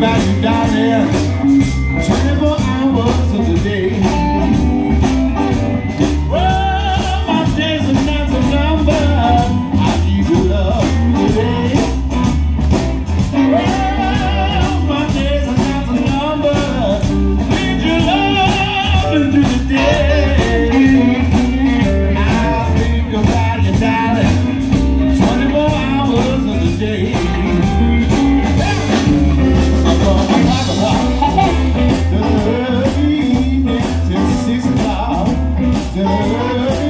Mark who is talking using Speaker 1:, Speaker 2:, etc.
Speaker 1: back. The